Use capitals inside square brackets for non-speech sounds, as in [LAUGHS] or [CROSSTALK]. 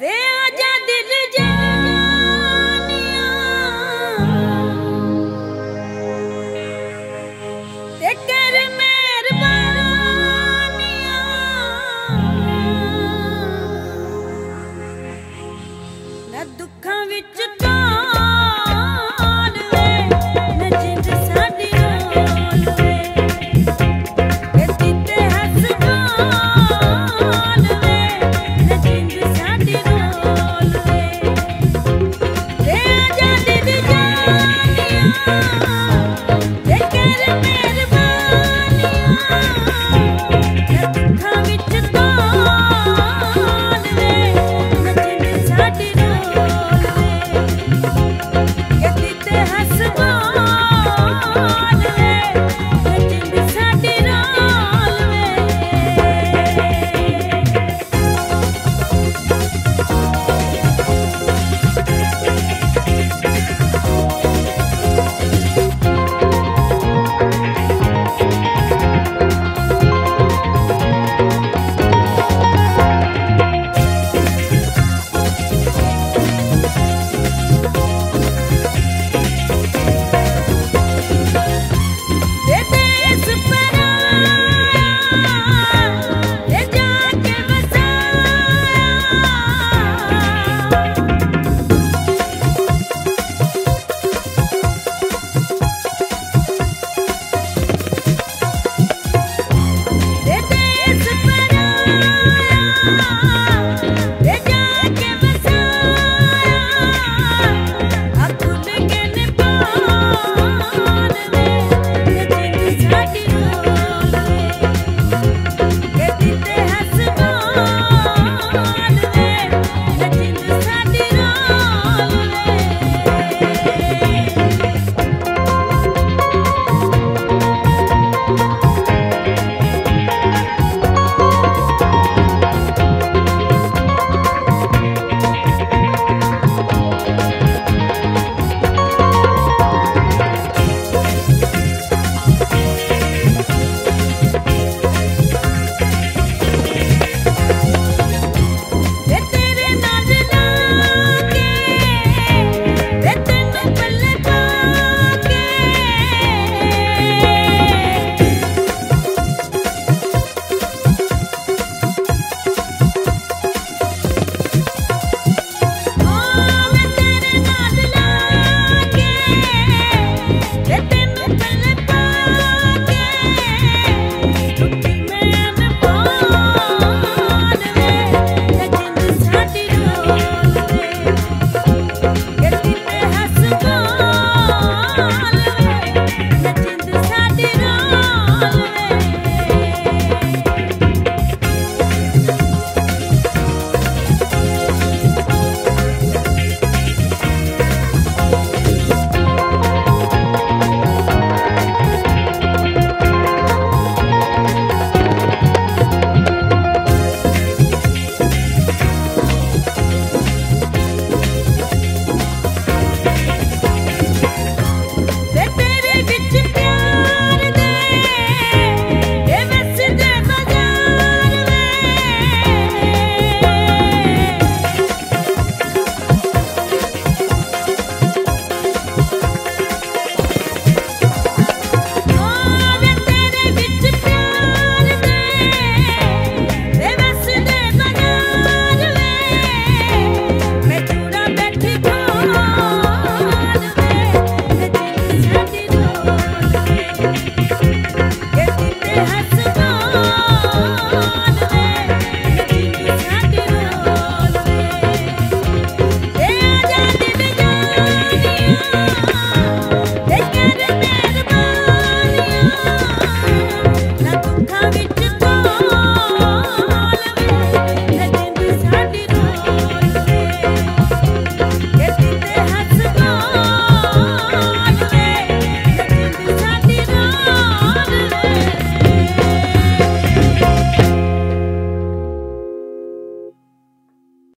वे आजा दिल 啊 [LAUGHS] on.